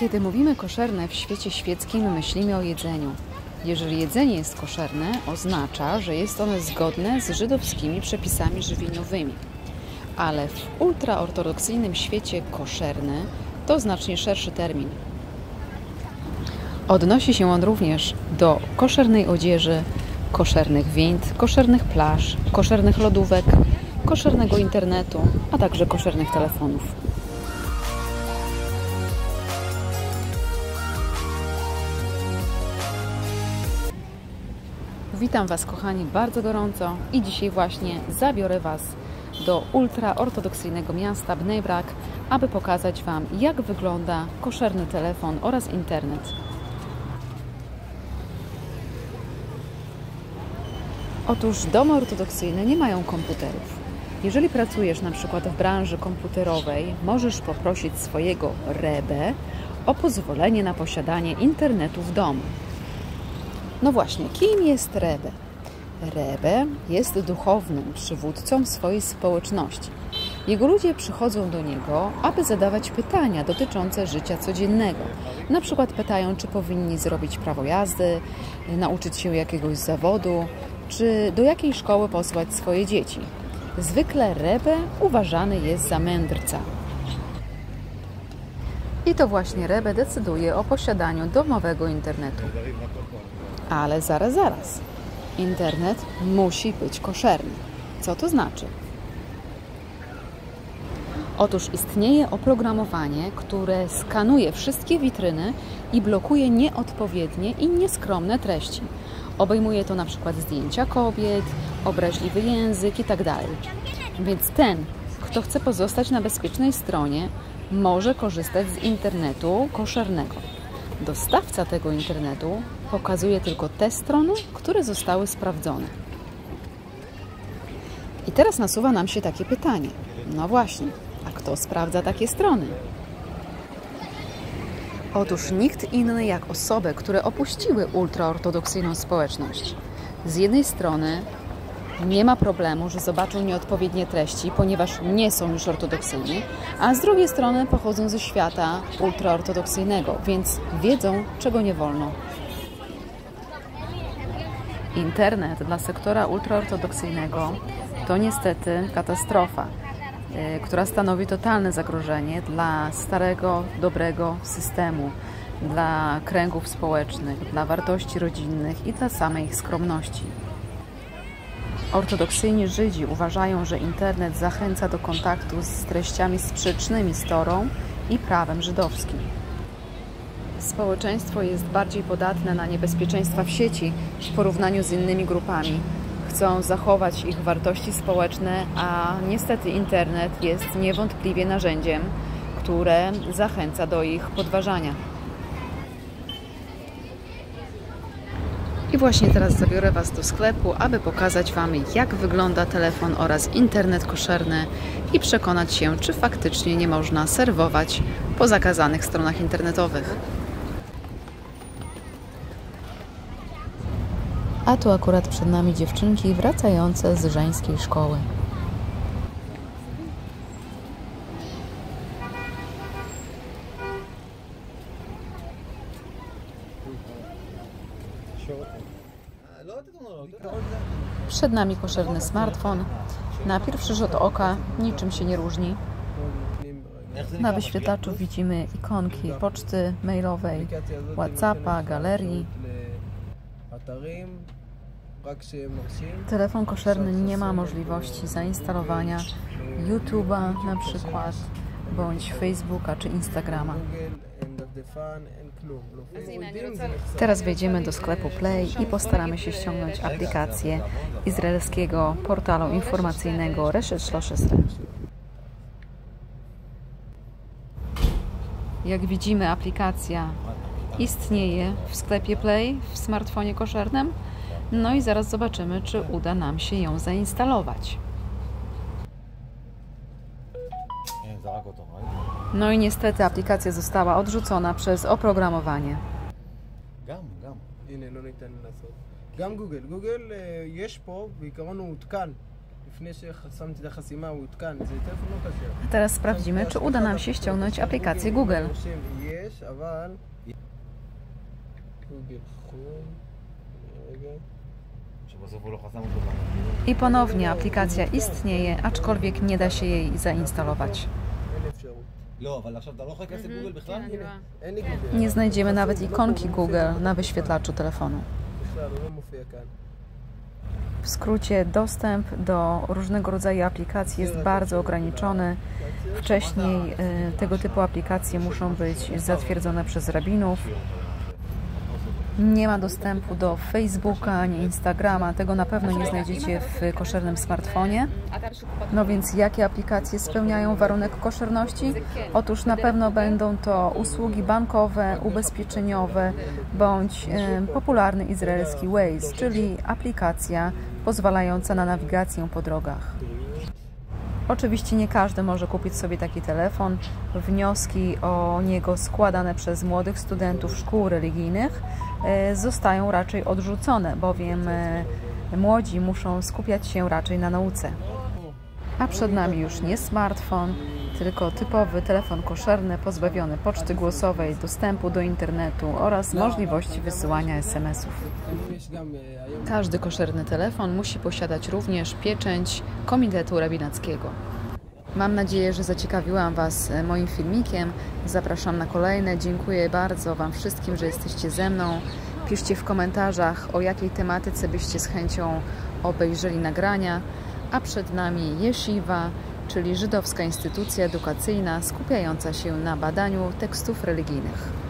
Kiedy mówimy koszerne w świecie świeckim, myślimy o jedzeniu. Jeżeli jedzenie jest koszerne, oznacza, że jest ono zgodne z żydowskimi przepisami żywieniowymi. Ale w ultraortodoksyjnym świecie koszerne to znacznie szerszy termin. Odnosi się on również do koszernej odzieży, koszernych wind, koszernych plaż, koszernych lodówek, koszernego internetu, a także koszernych telefonów. Witam Was, kochani, bardzo gorąco i dzisiaj właśnie zabiorę Was do ultraortodoksyjnego miasta Bnei Brak, aby pokazać Wam, jak wygląda koszerny telefon oraz internet. Otóż domy ortodoksyjne nie mają komputerów. Jeżeli pracujesz na przykład w branży komputerowej, możesz poprosić swojego rebę o pozwolenie na posiadanie internetu w domu. No właśnie, kim jest Rebe? Rebe jest duchownym przywódcą swojej społeczności. Jego ludzie przychodzą do niego, aby zadawać pytania dotyczące życia codziennego. Na przykład pytają, czy powinni zrobić prawo jazdy, nauczyć się jakiegoś zawodu, czy do jakiej szkoły posłać swoje dzieci. Zwykle Rebe uważany jest za mędrca. I to właśnie Rebe decyduje o posiadaniu domowego internetu. Ale zaraz, zaraz. Internet musi być koszerny. Co to znaczy? Otóż istnieje oprogramowanie, które skanuje wszystkie witryny i blokuje nieodpowiednie i nieskromne treści. Obejmuje to na przykład zdjęcia kobiet, obraźliwy język itd. Więc ten, kto chce pozostać na bezpiecznej stronie, może korzystać z internetu koszernego. Dostawca tego internetu pokazuje tylko te strony, które zostały sprawdzone. I teraz nasuwa nam się takie pytanie. No właśnie, a kto sprawdza takie strony? Otóż nikt inny jak osoby, które opuściły ultraortodoksyjną społeczność. Z jednej strony nie ma problemu, że zobaczą nieodpowiednie treści, ponieważ nie są już ortodoksyjni, a z drugiej strony pochodzą ze świata ultraortodoksyjnego, więc wiedzą, czego nie wolno. Internet dla sektora ultraortodoksyjnego to niestety katastrofa, y, która stanowi totalne zagrożenie dla starego, dobrego systemu, dla kręgów społecznych, dla wartości rodzinnych i dla samej ich skromności. Ortodoksyjni Żydzi uważają, że internet zachęca do kontaktu z treściami sprzecznymi z Torą i prawem żydowskim. Społeczeństwo jest bardziej podatne na niebezpieczeństwa w sieci w porównaniu z innymi grupami. Chcą zachować ich wartości społeczne, a niestety internet jest niewątpliwie narzędziem, które zachęca do ich podważania. I właśnie teraz zabiorę Was do sklepu, aby pokazać Wam, jak wygląda telefon oraz internet koszerny i przekonać się, czy faktycznie nie można serwować po zakazanych stronach internetowych. A tu akurat przed nami dziewczynki wracające z żeńskiej szkoły. Przed nami koszerny smartfon. Na pierwszy rzut oka niczym się nie różni. Na wyświetlaczu widzimy ikonki poczty mailowej, Whatsappa, galerii. Telefon koszerny nie ma możliwości zainstalowania YouTube'a na przykład, bądź Facebooka czy Instagrama. Teraz wejdziemy do sklepu Play i postaramy się ściągnąć aplikację izraelskiego portalu informacyjnego Reshet 13. Jak widzimy, aplikacja istnieje w sklepie Play w smartfonie koszernym. No i zaraz zobaczymy, czy uda nam się ją zainstalować. No i niestety aplikacja została odrzucona przez oprogramowanie. גם גוגל, גוגל יש פה, בעיקרון הוא הותקן. לפני ששמתי את החסימה הוא הותקן, זה טלפון לא כשר. Teraz sprawdzimy, czy uda nam się ściągnąć aplikację Google. יש, I ponownie aplikacja istnieje, aczkolwiek nie da się jej zainstalować. Nie znajdziemy nawet ikonki Google na wyświetlaczu telefonu. W skrócie, dostęp do różnego rodzaju aplikacji jest bardzo ograniczony. Wcześniej e, tego typu aplikacje muszą być zatwierdzone przez rabinów. Nie ma dostępu do Facebooka ani Instagrama. Tego na pewno nie znajdziecie w koszernym smartfonie. No więc jakie aplikacje spełniają warunek koszerności? Otóż na pewno będą to usługi bankowe, ubezpieczeniowe bądź y, popularny izraelski Waze, czyli aplikacja pozwalająca na nawigację po drogach. Oczywiście nie każdy może kupić sobie taki telefon. Wnioski o niego składane przez młodych studentów szkół religijnych e, zostają raczej odrzucone, bowiem e, młodzi muszą skupiać się raczej na nauce a przed nami już nie smartfon, tylko typowy telefon koszerny pozbawiony poczty głosowej, dostępu do internetu oraz możliwości wysyłania SMS-ów. Każdy koszerny telefon musi posiadać również pieczęć Komitetu Rabinackiego. Mam nadzieję, że zaciekawiłam Was moim filmikiem. Zapraszam na kolejne. Dziękuję bardzo Wam wszystkim, że jesteście ze mną. Piszcie w komentarzach, o jakiej tematyce byście z chęcią obejrzeli nagrania. A przed nami Yeshiva, czyli żydowska instytucja edukacyjna skupiająca się na badaniu tekstów religijnych.